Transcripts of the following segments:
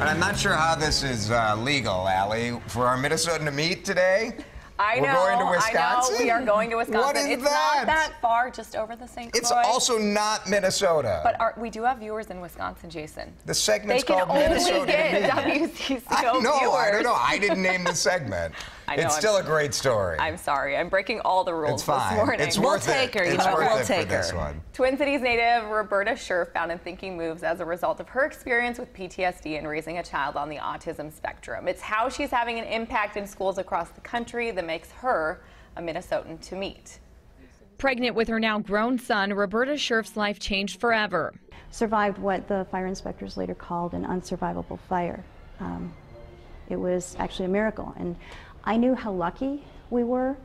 And I'm not sure how this is uh, legal, Ali. For our Minnesotan to meet today, I we're know. going to Wisconsin. I know. We are going to Wisconsin. What is it's that? not that far, just over the St. It's Croix. also not Minnesota. But our, we do have viewers in Wisconsin, Jason. the segment's they can called only Minnesota get to meet. WCCO I viewers. I don't know. I didn't name the segment. I know, it's I'm- still a great story. I'm sorry. I'm breaking all the rules it's fine. this morning. It's We'll worth take it. her, you It's know worth We'll it take for this her. one. Twin Cities native Roberta Scherf found in Thinking Moves as a result of her experience with PTSD and raising a child on the autism spectrum. It's how she's having an impact in schools across the country that makes her a Minnesotan to meet. Pregnant with her now grown son, Roberta Scherf's life changed forever. survived what the fire inspectors later called an unsurvivable fire. Um, it was actually a miracle, and I knew how lucky we were,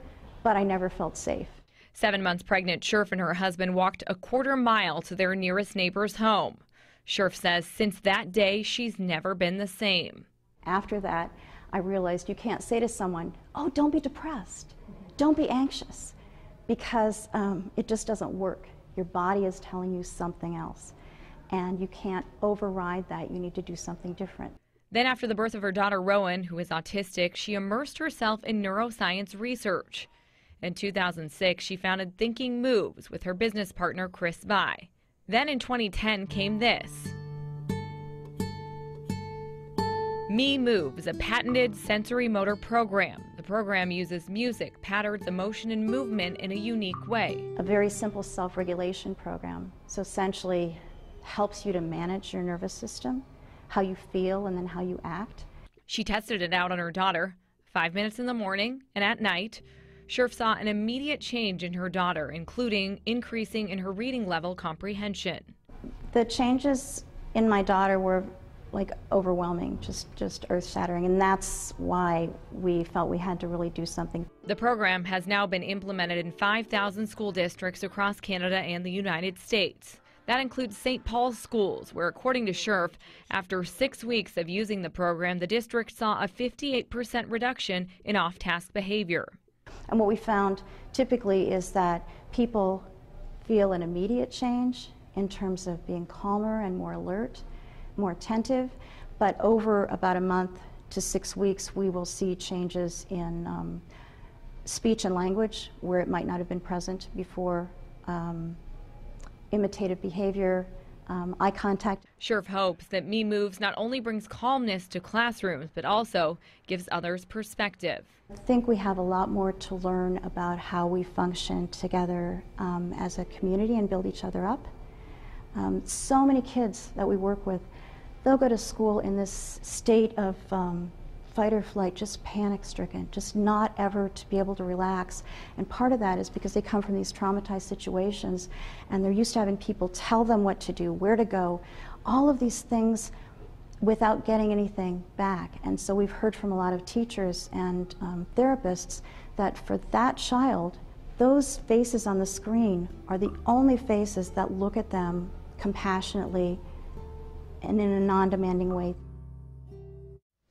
but I never felt safe. Seven months pregnant, Scherf and her husband walked a quarter mile to their nearest neighbor's home. Scherf says since that day, she's never been the same. After that, I realized you can't say to someone, "Oh, don't be depressed, don't be anxious," because um, it just doesn't work. Your body is telling you something else, and you can't override that. You need to do something different. Then, after the birth of her daughter Rowan, who is autistic, she immersed herself in neuroscience research. In 2006, she founded Thinking Moves with her business partner Chris By. Then in 2010 came this. Me Moves, a patented sensory motor program. The program uses music, patterns, emotion, and movement in a unique way. a very simple self regulation program. So essentially, helps you to manage your nervous system, how you feel, and then how you act. She tested it out on her daughter, five minutes in the morning and at night. Scherf saw an immediate change in her daughter, including increasing in her reading level comprehension. The changes in my daughter were like overwhelming, just, just earth shattering, and that's why we felt we had to really do something. The program has now been implemented in 5,000 school districts across Canada and the United States. That includes St. Paul's schools, where, according to Scherf, after six weeks of using the program, the district saw a 58% reduction in off task behavior. And what we found typically is that people feel an immediate change in terms of being calmer and more alert, more attentive, but over about a month to six weeks, we will see changes in um, speech and language where it might not have been present before, um, imitative behavior, um, eye contact. Scherf hopes that Me Moves not only brings calmness to classrooms, but also gives others perspective. I think we have a lot more to learn about how we function together um, as a community and build each other up. Um, so many kids that we work with, they'll go to school in this state of um, fight or flight, just panic stricken, just not ever to be able to relax. And part of that is because they come from these traumatized situations and they're used to having people tell them what to do, where to go, all of these things without getting anything back. And so we've heard from a lot of teachers and um, therapists that for that child, those faces on the screen are the only faces that look at them compassionately and in a non demanding way.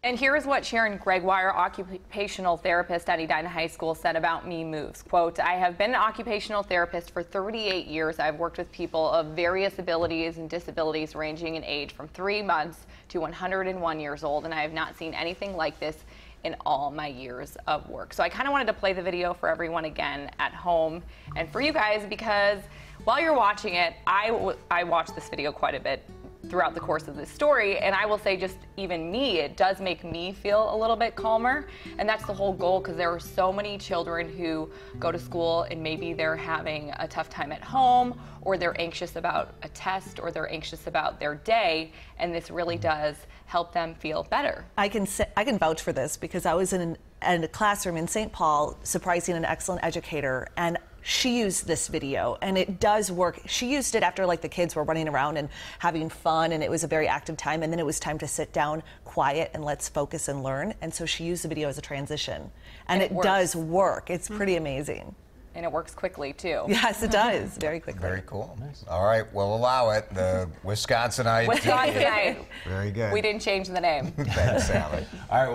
And here's what Sharon Gregoire, occupational therapist at Edina High School, said about Me Moves. Quote, I have been an occupational therapist for 38 years. I've worked with people of various abilities and disabilities ranging in age from three months to 101 years old, and I have not seen anything like this in all my years of work. So I kind of wanted to play the video for everyone again at home and for you guys because while you're watching it, I, I watched this video quite a bit throughout the course of this story. And I will say, just even me, it does make me feel a little bit calmer. And that's the whole goal because there are so many children who go to school and maybe they're having a tough time at home or they're anxious about a test or they're anxious about their day. And this really does help them feel better. I can say, I can vouch for this because I was in, an, in a classroom in St. Paul surprising an excellent educator and she used this video and it does work. She used it after like the kids were running around and having fun and it was a very active time and then it was time to sit down quiet and let's focus and learn and so she used the video as a transition and, And it it. Mm-hmm. does work. It's pretty amazing. And it works quickly too. Yes, it does. Very quickly. Very cool. All right, we'll allow it. The Wisconsinite. Wisconsinite. Very good. We didn't change the name. Thanks, Sally. All right.